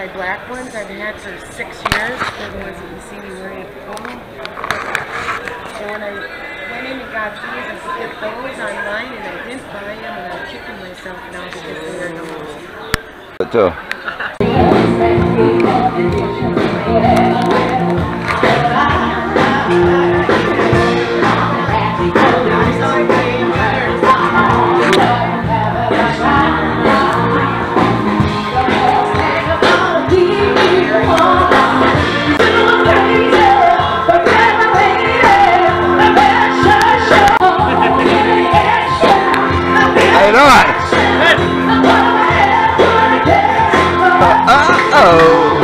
my black ones I've had for six years. They're the ones that you see me wearing at. And when I went in and got these, I get those online, and I didn't buy them, and I'm kicking myself now because they are those. But, how you? Uh-oh.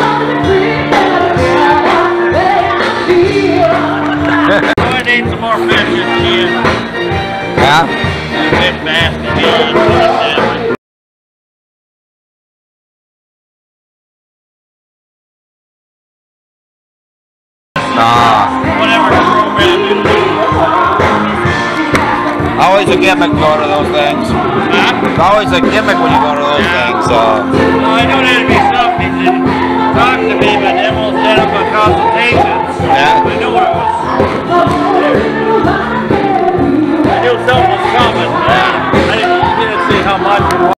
I need some more fish. Yeah? A big basket each Always a gimmick going to those things. Huh? It's always a gimmick when you go to those things, so. Well, I know that'd be something. He talk to me, but then we'll set up a consultation. Yeah. I knew where it was. I knew something was coming. Yeah. I didn't, didn't see how much it was.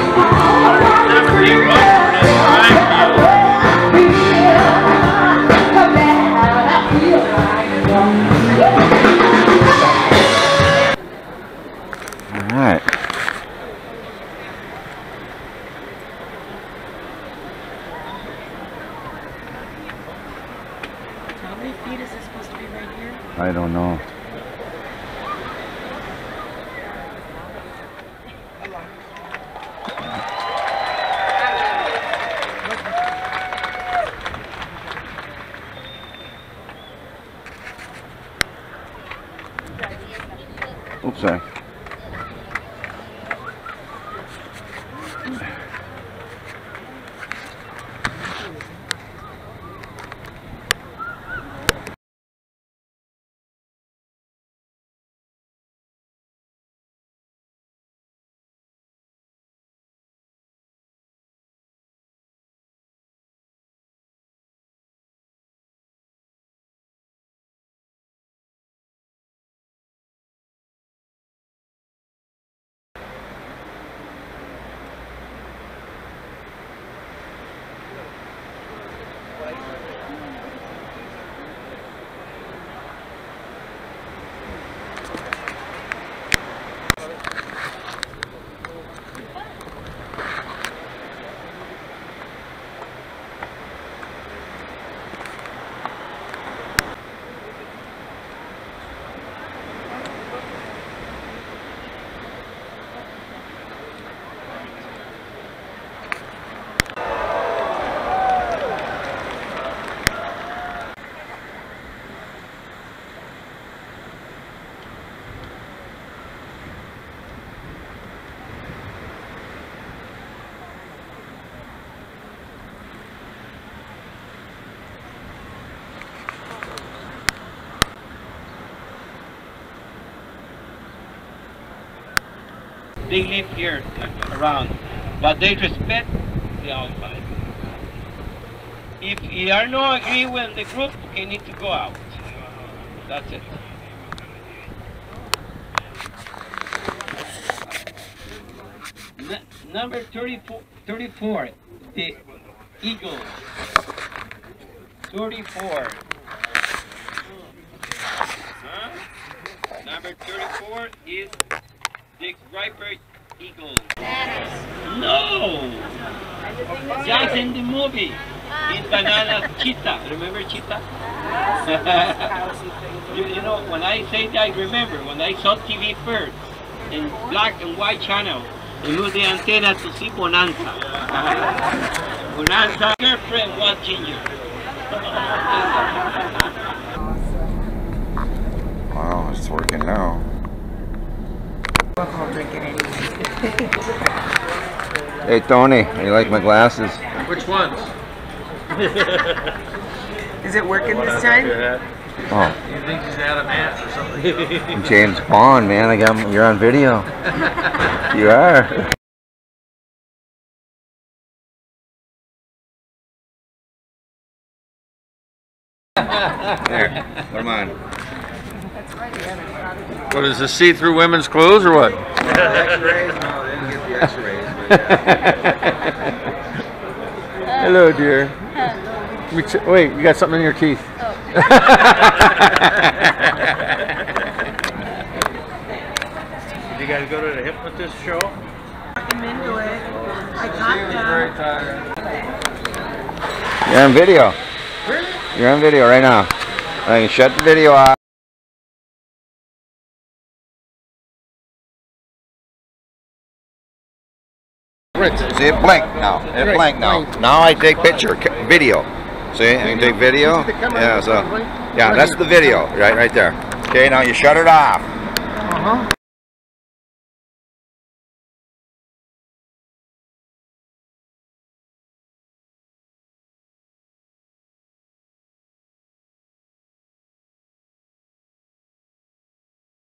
Many feet is this supposed to be right here? I don't know. Oops, sorry. They live here around, but they respect the outside. If you are not agree with the group, you need to go out. That's it. N- number 34, 34, the Eagles. 34. Huh? Number 34 is the Riper Eagles. No! Just in the movie. In Banana Cheetah. Remember Cheetah? you, you know, when I say that, I remember when I saw TV first in black and white channel. I moved the antenna to see Bonanza. Bonanza, girlfriend watching you. Wow, it's working now. hey, Tony, you like my glasses? Which ones? Is it working this time? Oh. You think he's out of math or something? James Bond, man. I got, you're on video. you are. there, come on. What is this, see-through women's clothes or what? X-rays? No, they didn't get the X-rays. Hello, dear. Let me Wait, you got something in your teeth. Did oh. you guys go to the hypnotist show? Talked him into it. I talked to him. You're on video. Really? You're on video right now. I can shut the video off. See it blink now. It blink now. Now I take picture, video. See, I can take video. Yeah, so yeah, that's the video right right there. Okay, now you shut it off. Uh-huh.